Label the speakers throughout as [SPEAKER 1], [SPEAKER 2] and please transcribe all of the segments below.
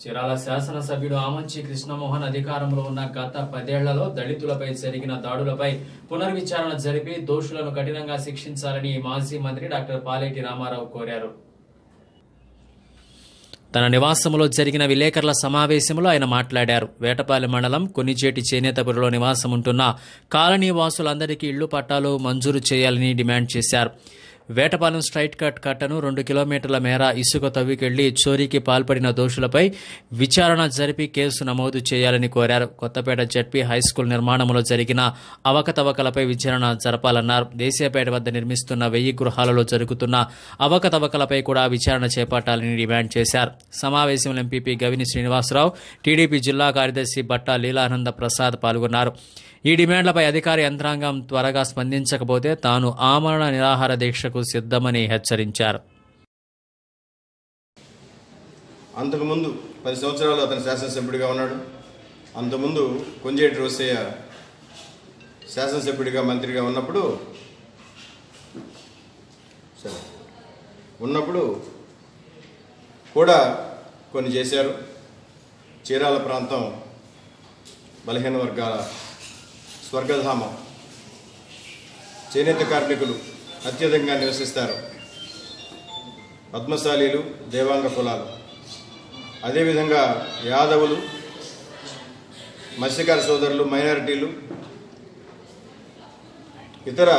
[SPEAKER 1] చీరాల శాసనసభ్యుడు ఆమంచి కృష్ణమోహన్ అధికారంలో ఉన్న గత పదేళ్ళలో దళితులపై జరిగిన దాడులపై పునర్విచారణ జరిపి దోషులను కఠినంగా శిక్షించాలని మాజీ మంత్రి డాక్టర్ పాలేటి రామారావు కోరారు. తన నివాసంలో జరిగిన విలేకరుల సమావేశంలో ఆయన మాట్లాడారు. వేటపాలెం మండలం కొన్నిచేటి చేనేతపురిలో నివాసం ఉంటున్న కాలనీ వాసులందరికీ ఇళ్ళు పట్టాలు మంజూరు చేయాలని డిమాండ్ చేశారు. వేటపాలెం స్ట్రైట్ కట్ కట్టను రెండు కిలోమీటర్ల మేర ఇసుక తవ్వికెళ్ళి చోరీకి పాల్పడిన దోషులపై విచారణ జరిపి కేసు నమోదు చేయాలని కోరారు. కొత్తపేట జడ్పీ హైస్కూల్ నిర్మాణంలో జరిగిన అవకతవకలపై విచారణ జరపాలన్నారు. దేశీయపేట వద్ద నిర్మిస్తున్న వెయ్యి గృహాలలో జరుగుతున్న అవకతవకలపై కూడా విచారణ చేపట్టాలని డిమాండ్ చేశారు. సమావేశంలో ఎంపీపీ గవిని శ్రీనివాసరావు టీడీపీ జిల్లా కార్యదర్శి బట్టా లీలానంద ప్రసాద్ పాల్గొన్నారు. ఈ డిమాండ్లపై అధికార యంత్రాంగం త్వరగా స్పందించకపోతే తాను ఆమరణ నిరాహార దీక్షకు సిద్ధమని హెచ్చరించారు.
[SPEAKER 2] అంతకుముందు పది సంవత్సరాలు అతను శాసనసభ్యుడిగా ఉన్నాడు. అంతకుముందు కొంజేటి రోసయ్య శాసనసభ్యుడిగా మంత్రిగా ఉన్నప్పుడు సరే ఉన్నప్పుడు కూడా కొన్ని చేశారు. చీరాల ప్రాంతం బలహీన వర్గాల స్వర్గధామం. చేనేత కార్మికులు అత్యధికంగా నివసిస్తారు. పద్మశాలీలు దేవాంగ కులాలు. అదేవిధంగా యాదవులు మత్స్యకార సోదరులు మైనారిటీలు ఇతర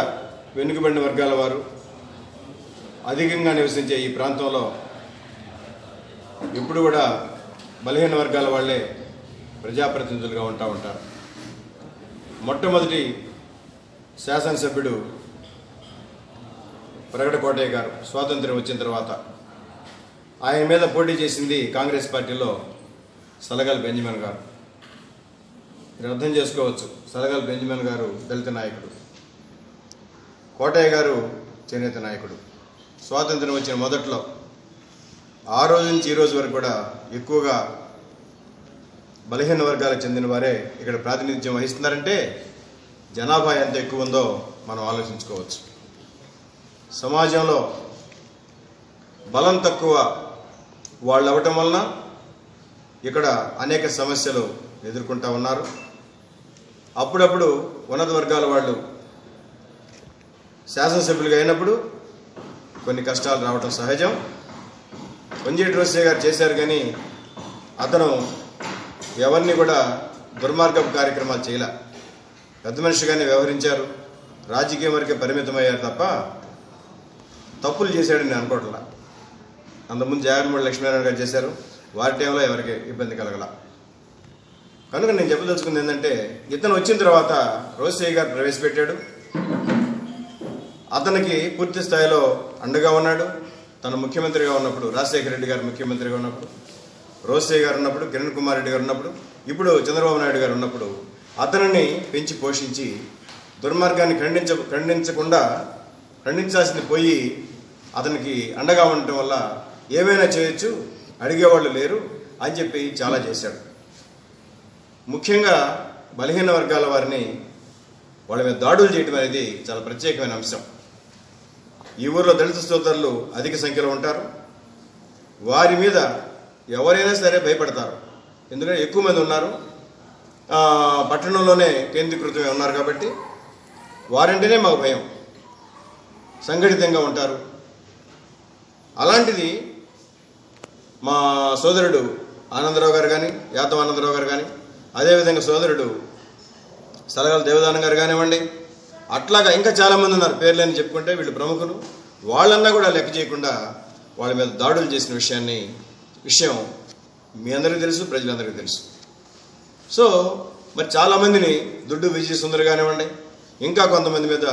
[SPEAKER 2] వెనుకబడిన వర్గాల వారు అధికంగా నివసించే ఈ ప్రాంతంలో ఇప్పుడు కూడా బలహీన వర్గాల వాళ్ళే ప్రజాప్రతినిధులుగా ఉంటా ఉంటారు. మొట్టమొదటి శాసనసభ్యుడు ప్రగడ కోటయ్య గారు స్వాతంత్ర్యం వచ్చిన తర్వాత ఆయన మీద పోటీ చేసింది కాంగ్రెస్ పార్టీలో సలగల్ బెంజమిన్ గారు. మీరు అర్థం చేసుకోవచ్చు సలగల్ బెంజమిన్ గారు దళిత నాయకుడు కోటయ్య గారు చేనేత నాయకుడు. స్వాతంత్రం వచ్చిన మొదట్లో ఆ రోజు నుంచి ఈ రోజు వరకు కూడా ఎక్కువగా బలహీన వర్గాలకు చెందిన వారే ఇక్కడ ప్రాతినిధ్యం వహిస్తున్నారంటే జనాభా ఎంత ఎక్కువ ఉందో మనం ఆలోచించుకోవచ్చు. సమాజంలో బలం తక్కువ వాళ్ళు అవ్వటం వలన ఇక్కడ అనేక సమస్యలు ఎదుర్కొంటూ ఉన్నారు. అప్పుడప్పుడు ఉన్నత వర్గాల వాళ్ళు శాసనసభ్యులుగా అయినప్పుడు కొన్ని కష్టాలు రావటం సహజం. కొంజేటి రోసే గారు చేశారు కానీ అతను ఎవరిని కూడా దుర్మార్గపు కార్యక్రమాలు చేయలే. పెద్ద మనిషిగానే వ్యవహరించారు. రాజకీయం వరకే పరిమితమయ్యారు తప్ప తప్పులు చేశాడని నేను అనుకోవట్లా. అంతకుముందు జగన్మోహన్ లక్ష్మీనారాయణ గారు చేశారు. వారి టైంలో ఎవరికి ఇబ్బంది కలగల. కనుక నేను చెప్పదలుచుకుంది ఏంటంటే ఇతను వచ్చిన తర్వాత రోసయ్య గారు ప్రవేశపెట్టాడు. అతనికి పూర్తి స్థాయిలో అండగా ఉన్నాడు. తను ముఖ్యమంత్రిగా ఉన్నప్పుడు రాజశేఖర రెడ్డి గారు ముఖ్యమంత్రిగా ఉన్నప్పుడు రోసయ్య గారు ఉన్నప్పుడు కిరణ్ కుమార్ రెడ్డి గారు ఉన్నప్పుడు ఇప్పుడు చంద్రబాబు నాయుడు గారు ఉన్నప్పుడు అతనిని పెంచి పోషించి దుర్మార్గాన్ని ఖండించ ఖండించకుండా ఖండించాల్సింది పోయి అతనికి అండగా ఉండటం వల్ల ఏమైనా చేయొచ్చు అడిగేవాళ్ళు లేరు అని చెప్పి చాలా చేశాడు. ముఖ్యంగా బలహీన వర్గాల వారిని వాళ్ళ మీద దాడులు చేయడం అనేది చాలా ప్రత్యేకమైన అంశం. ఈ ఊర్లో దళిత సోదరులు అధిక సంఖ్యలో ఉంటారు. వారి మీద ఎవరైనా సరే భయపడతారు. ఎందుకంటే ఎక్కువ మంది ఉన్నారు. పట్టణంలోనే కేంద్రీకృతమై ఉన్నారు కాబట్టి వారంటేనే మాకు భయం. సంఘటితంగా ఉంటారు. అలాంటిది మా సోదరుడు ఆనందరావు గారు కానీ యాదవ్ ఆనందరావు గారు కానీ అదేవిధంగా సోదరుడు సలగాల దేవదానం గారు కానివ్వండి అట్లాగా ఇంకా చాలామంది ఉన్నారు పేర్లని చెప్పుకుంటే వీళ్ళు ప్రముఖులు. వాళ్ళన్నా కూడా లెక్క చేయకుండా వాళ్ళ మీద దాడులు చేసిన విషయాన్ని విషయం మీ అందరికీ తెలుసు ప్రజలందరికీ తెలుసు. సో మరి చాలామందిని దుడ్డు విజయ సుందర్ కానివ్వండి ఇంకా కొంతమంది మీద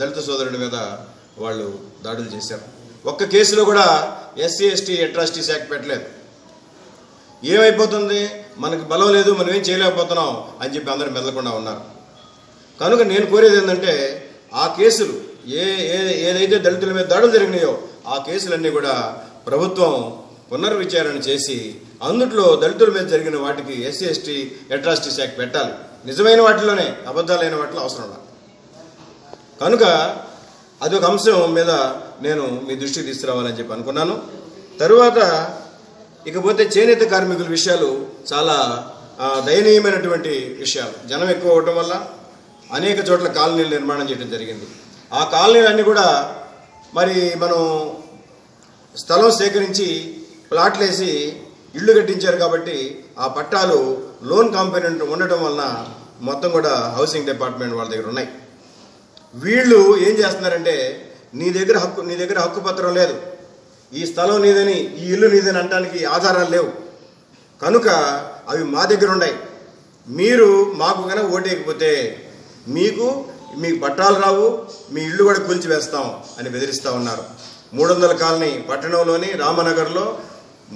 [SPEAKER 2] దళిత సోదరుడి మీద వాళ్ళు దాడులు చేశారు. ఒక్క కేసులో కూడా ఎస్సీ ఎస్టీ అట్రాసిటీస్ యాక్ట్ పెట్టలేదు. ఏమైపోతుంది? మనకి బలం లేదు మనం ఏం చేయలేకపోతున్నాం అని చెప్పి అందరూ మెదలకుండా ఉన్నారు. కనుక నేను కోరేది ఏంటంటే ఆ కేసులు ఏ ఏ ఏదైతే దళితుల మీద దాడులు జరిగినాయో ఆ కేసులన్నీ కూడా ప్రభుత్వం పునర్విచారణ చేసి అందుట్లో దళితుల మీద జరిగిన వాటికి ఎస్సీ ఎస్టీ అట్రాసిటీస్ యాక్ట్ పెట్టాలి. నిజమైన వాటిలోనే అబద్ధాలైన వాటిలో అవసరం కనుక అది ఒక అంశం మీద నేను మీ దృష్టికి తీసుకురావాలని చెప్పి అనుకున్నాను. తరువాత ఇకపోతే చేనేత కార్మికుల విషయాలు చాలా దయనీయమైనటువంటి విషయాలు. జనం ఎక్కువ అవ్వటం వల్ల అనేక చోట్ల కాలనీలు నిర్మాణం చేయడం జరిగింది. ఆ కాలనీలన్నీ కూడా మరి మనం స్థలం సేకరించి ప్లాట్లు వేసి ఇళ్ళు కట్టించారు కాబట్టి ఆ పట్టాలు లోన్ కాంపెనెంట్ ఉండటం వలన మొత్తం కూడా హౌసింగ్ డిపార్ట్మెంట్ వాళ్ళ దగ్గర ఉన్నాయి. వీళ్ళు ఏం చేస్తున్నారంటే నీ దగ్గర హక్కు నీ దగ్గర హక్కు పత్రం లేదు. ఈ స్థలం నీదని ఈ ఇల్లు నీదని అనడానికి ఆధారాలు లేవు. కనుక అవి మా దగ్గర ఉన్నాయి మీరు మాకు కనుక ఓటేయకపోతే మీకు మీకు పట్టాలు రావు మీ ఇల్లు కూడా కూల్చివేస్తాం అని బెదిరిస్తూ ఉన్నారు. మూడు వందల కాలనీ పట్టణంలోని రామనగర్లో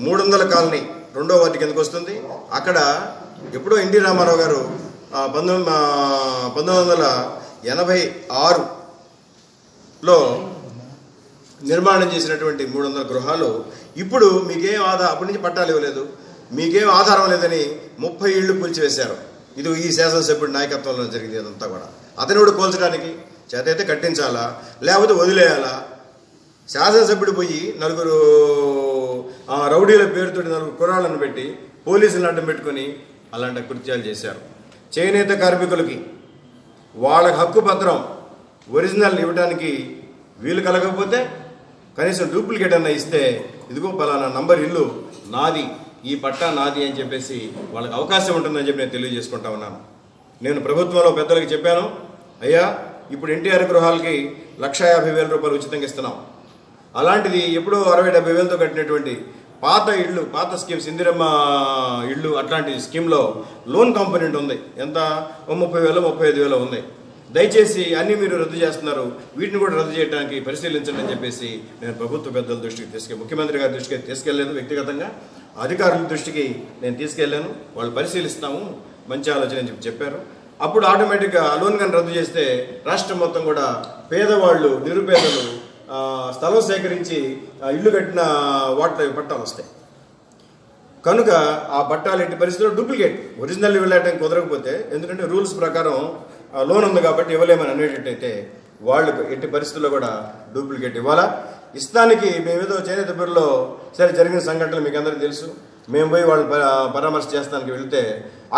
[SPEAKER 2] మూడు వందల కాలనీ రెండో వార్డు కిందకు వస్తుంది. అక్కడ ఎప్పుడో ఎన్టీ రామారావు గారు పంతొమ్మిది పంతొమ్మిది వందల ఎనభై ఆరులో నిర్మాణం చేసినటువంటి మూడు వందల గృహాలు ఇప్పుడు మీకేం ఆధారం అప్పటి నుంచి పట్టాలు ఇవ్వలేదు. మీకేం ఆధారం లేదని ముప్పై ఇళ్ళు కూల్చివేశారు. ఇది ఈ శాసనసభ్యుడి నాయకత్వంలో జరిగింది అదంతా కూడా. అతను కూడా కోల్చడానికి చేతైతే కట్టించాలా? లేకపోతే వదిలేయాలా? శాసనసభ్యుడు పోయి నలుగురు ఆ, రౌడీల పేరుతో నలుగురు కుర్రాళ్ళను పెట్టి పోలీసులను అడ్డం పెట్టుకొని అలాంటి కృత్యాలు చేశారు. చేనేత కార్మికులకి వాళ్ళకి హక్కు పత్రం ఒరిజినల్ ఇవ్వడానికి వీలు కలగకపోతే కనీసం డూప్లికేట్ అన్న ఇస్తే ఇదిగో పలానా నంబర్ ఇల్లు నాది ఈ పట్టా నాది అని చెప్పేసి వాళ్ళకి అవకాశం ఉంటుందని చెప్పి నేను తెలియజేసుకుంటా ఉన్నాను. నేను ప్రభుత్వంలో పెద్దలకి చెప్పాను అయ్యా ఇప్పుడు ఎన్టీఆర్ గృహాలకి లక్ష యాభై వేల రూపాయలు ఉచితంగా ఇస్తున్నాం. అలాంటిది ఎప్పుడో అరవై డెబ్బై వేలతో కట్టినటువంటి పాత ఇళ్ళు పాత స్కీమ్స్ ఇందిరమ్మ ఇళ్ళు అట్లాంటి స్కీమ్లో లోన్ కాంపోనెంట్ ఉంది ఎంత? ముప్పై వేల ముప్పై ఐదు వేల ఉంది. దయచేసి అన్ని మీరు రద్దు చేస్తున్నారు. వీటిని కూడా రద్దు చేయడానికి పరిశీలించండి అని చెప్పేసి నేను ప్రభుత్వ పెద్దల దృష్టికి తీసుకెళ్ళి ముఖ్యమంత్రి గారి దృష్టికి తీసుకెళ్ళలేదు వ్యక్తిగతంగా. అధికారుల దృష్టికి నేను తీసుకెళ్ళాను వాళ్ళు పరిశీలిస్తాము. మంచి ఆలోచన అని చెప్పి చెప్పారు. అప్పుడు ఆటోమేటిక్గా లోన్ కానీ రద్దు చేస్తే రాష్ట్రం మొత్తం కూడా పేదవాళ్ళు నిరుపేదలు స్థలం సేకరించి ఇల్లు కట్టిన వాటి పట్టాలు వస్తాయి. కనుక ఆ పట్టాలు ఎట్టి పరిస్థితుల్లో డూప్లికేట్. ఒరిజినల్ వెళ్ళటం కుదరకపోతే ఎందుకంటే రూల్స్ ప్రకారం లోన్ ఉంది కాబట్టి ఇవ్వలేమని అనేటట్టయితే వాళ్ళు ఎట్టి పరిస్థితుల్లో కూడా డూప్లికేట్ ఇవ్వాలా? ఇస్తానికి మేమేదో చేనేత పేరులో సరే జరిగిన సంఘటనలు మీకు అందరికీ తెలుసు. మేము పోయి వాళ్ళు పరామర్శ చేస్తానికి వెళితే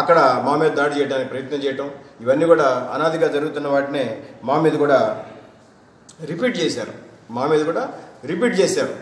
[SPEAKER 2] అక్కడ మా మీద దాడి చేయడానికి ప్రయత్నం చేయటం ఇవన్నీ కూడా అనాదిగా జరుగుతున్న వాటినే మా మీద కూడా రిపీట్ చేశారు. మా మీద కూడా రిపీట్ చేశారు.